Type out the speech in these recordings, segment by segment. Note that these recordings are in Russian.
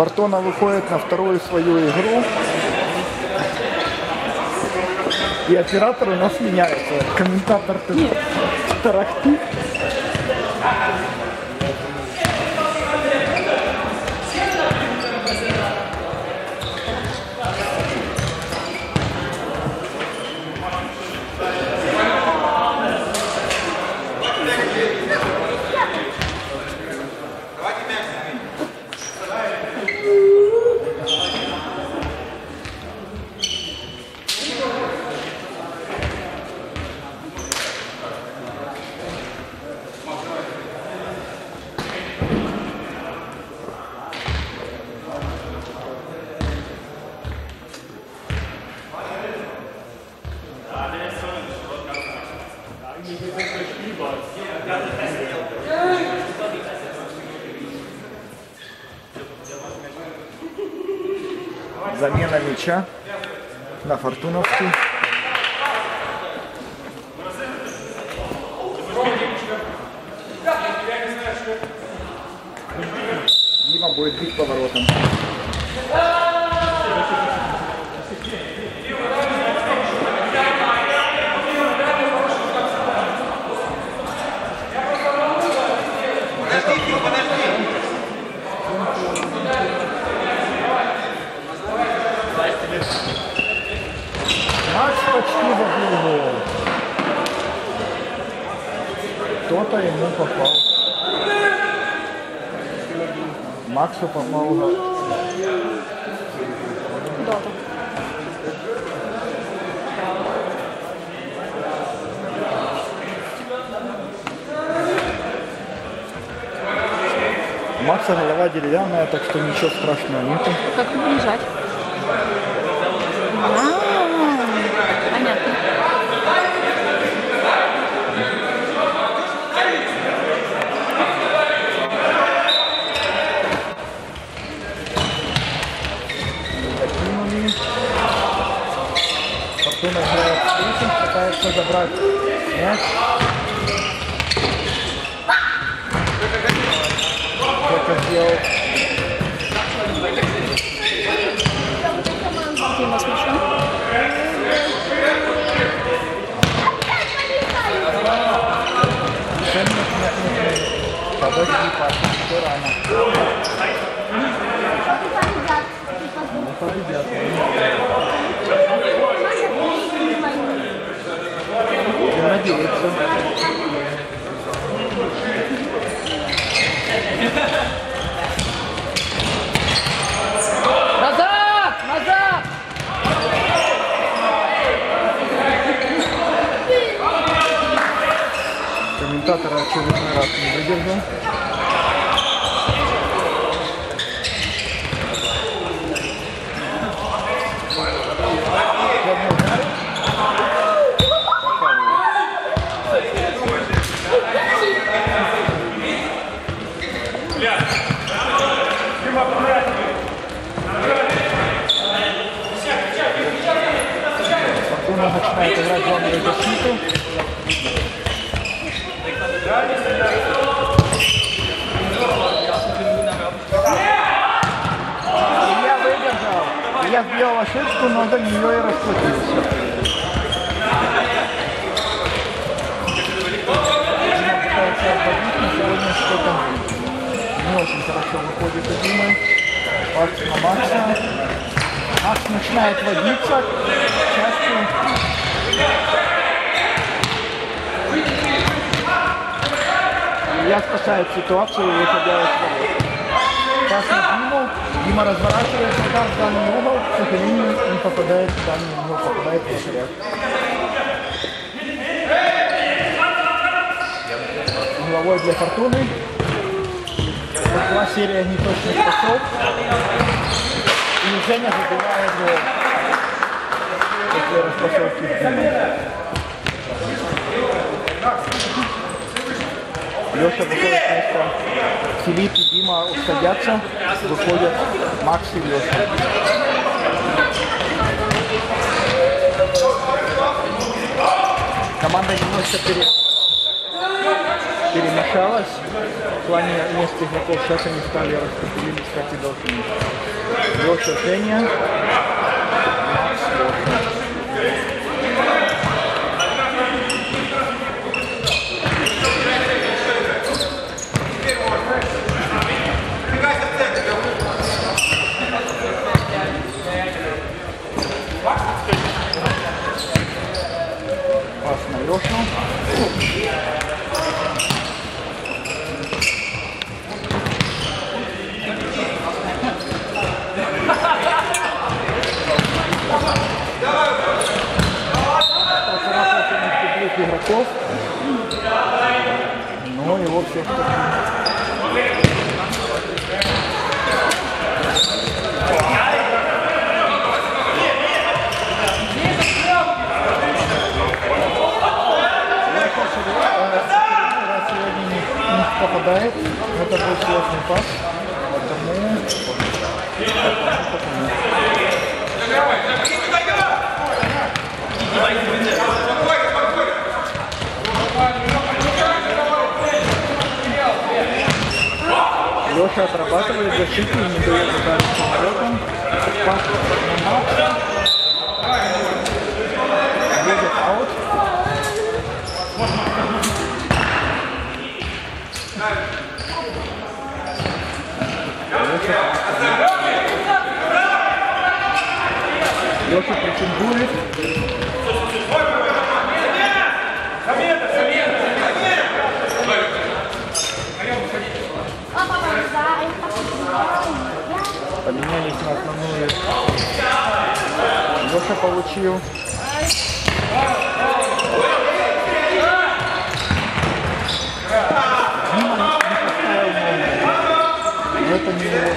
Фортуна выходит на вторую свою игру. И оператор у нас меняется. Комментатор тарахтит. Замена мяча на Фортуновский. Дима будет бить поворотом. Макс почти забил гол. Кто-то ему попал. Максу попал гол. Дота. Макса голова деревянная, так что ничего страшного нету. Как приближать? Фортуна играет с Крисом, пытается забрать. Мяч. Кто-то сделал Надеяться. Назад! Назад! Комментатор очередной раз не выдержал. Начинает играть зоновую защиту. Я выдержал. Я сделал ошибку, но за нее и расплатился. Сегодня что-то не очень хорошо выходит у Димы. Пас на Макса. Макс начинает водиться. К счастью, Илья спасает ситуацию, выходя из ворот. Пас на Диму. Дима разворачивается, удар в данный угол. К сожалению, не попадает в данный угол, попадает в вратаря. Угловой для Фортуны. Пошла серия неточных пасов. И Женя забивает гол. После распасовки с. Леша выходит вместо Филипп и Дима садятся, выходят Макс и Леша. Команда немножко пере... перемешалось в плане мест игроков. Сейчас они стали распределились, как и должны. Леша Женя, Thank you. Игроков. Раз сегодня не, не попадает. Это был сложный пас. Леша отрабатывает защиту и не дает ударить самолетом. Пас на Макса. Едет аут. Леша претендует. Поменялись на основную. Леша получил. Но это не его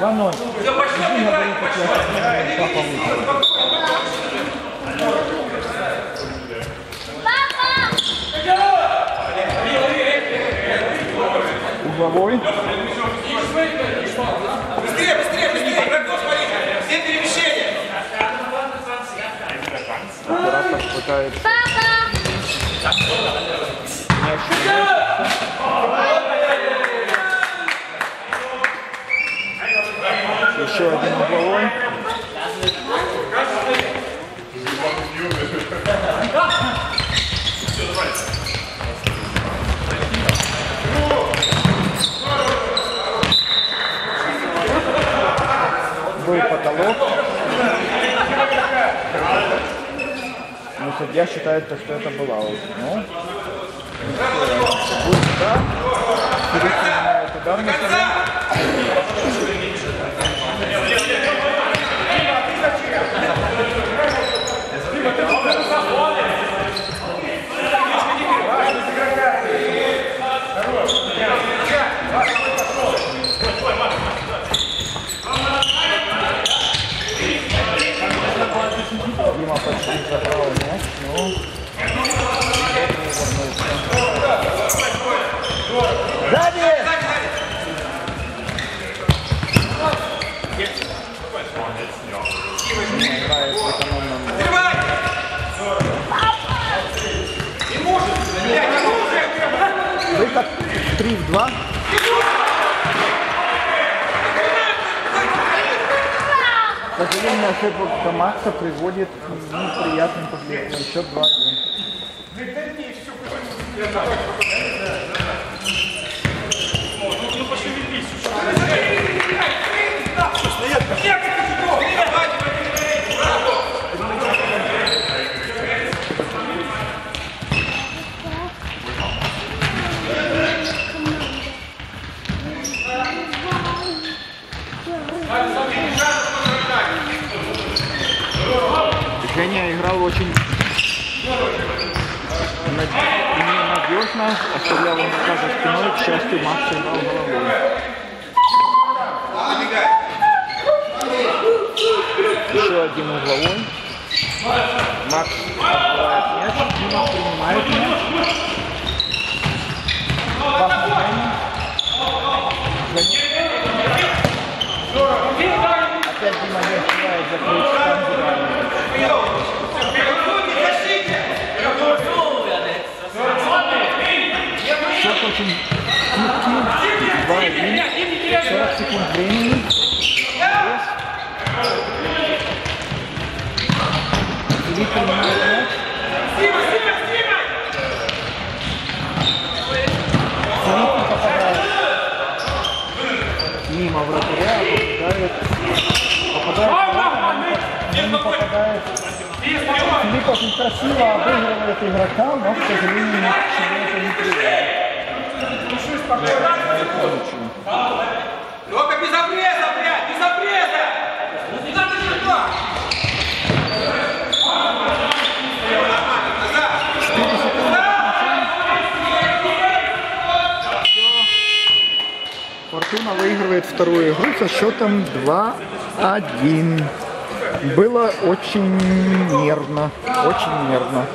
2-0. Папа выиграл. Оператор пытается не ошибиться. Еще один угловой. Был потолок. Судья считает, то, что это был аут. Ну, будет удар на себя. Дима почти забрал 3 в 2. Сожалению, ошибка Макса приводит к неприятным последствиям. Счет 2-1. Женя играл очень над- ненадежно, оставлял игрока за спиной, к счастью, Макс играл головой. Еще один угловой. Макс отбивает мяч, Дима принимает мяч. Пас. Опять Дима не успевает закрыть, там забивает. Счет очень гибкий. 2-1. 40 секунд времени. Филипп принимает мяч. Филипп не попадает. Мимо вратаря попадает. Попадает. в ворота, но не попадает. Филипп очень красиво обыгрывает игрока, но, к сожалению, ни к чему это не приводит. Только без обреза, блядь, без обреза! Надо никуда! Фортуна выигрывает вторую игру со счетом 2-1. Было очень нервно, очень нервно.